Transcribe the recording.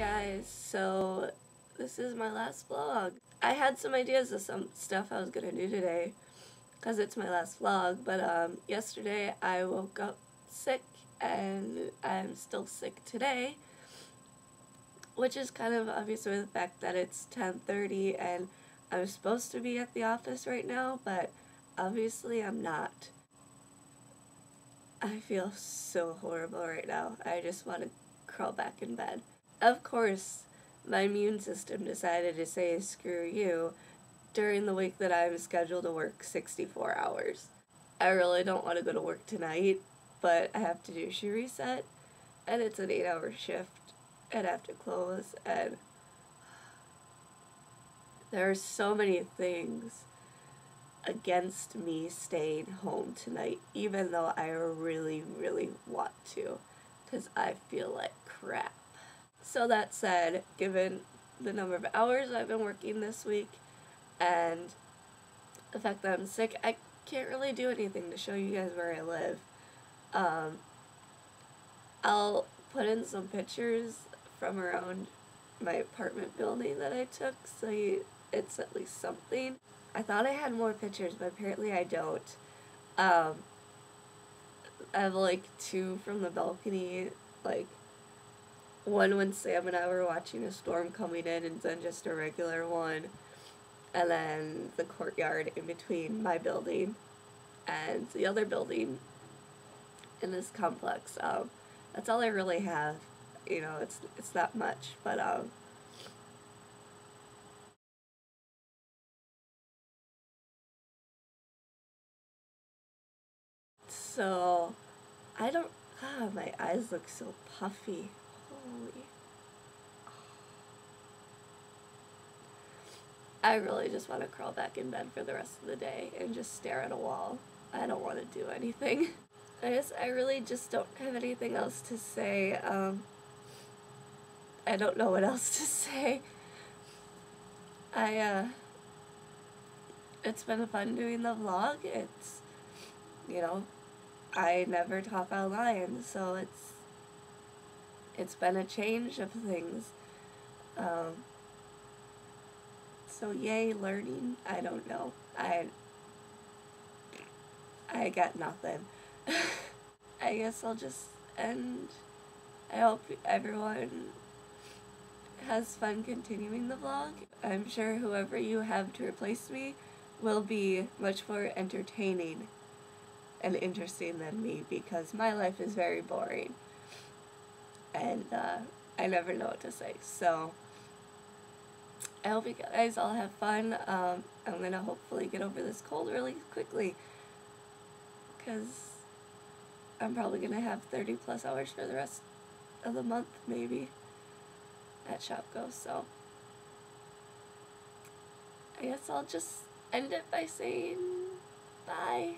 guys, so this is my last vlog. I had some ideas of some stuff I was gonna do today because it's my last vlog, but um, yesterday I woke up sick and I'm still sick today, which is kind of obvious with the fact that it's 10.30 and I'm supposed to be at the office right now, but obviously I'm not. I feel so horrible right now. I just want to crawl back in bed. Of course, my immune system decided to say screw you during the week that I'm scheduled to work 64 hours. I really don't want to go to work tonight, but I have to do shoe reset, and it's an 8 hour shift, and I have to close, and there are so many things against me staying home tonight, even though I really, really want to, because I feel like crap. So that said, given the number of hours I've been working this week and the fact that I'm sick, I can't really do anything to show you guys where I live. Um, I'll put in some pictures from around my apartment building that I took so you, it's at least something. I thought I had more pictures, but apparently I don't. Um, I have like two from the balcony, like one when Sam and I were watching a storm coming in, and then just a regular one, and then the courtyard in between my building and the other building in this complex. Um, that's all I really have. You know, it's it's that much, but um. So, I don't. God, my eyes look so puffy. Holy. I really just want to crawl back in bed for the rest of the day and just stare at a wall. I don't want to do anything. I guess I really just don't have anything else to say. Um, I don't know what else to say. I, uh, it's been fun doing the vlog. It's, you know, I never talk online, so it's it's been a change of things. Um, so yay learning. I don't know. I I got nothing. I guess I'll just end. I hope everyone has fun continuing the vlog. I'm sure whoever you have to replace me will be much more entertaining and interesting than me because my life is very boring and uh, I never know what to say. So I hope you guys all have fun. Um, I'm gonna hopefully get over this cold really quickly because I'm probably gonna have 30 plus hours for the rest of the month maybe at Shopko. So I guess I'll just end it by saying bye.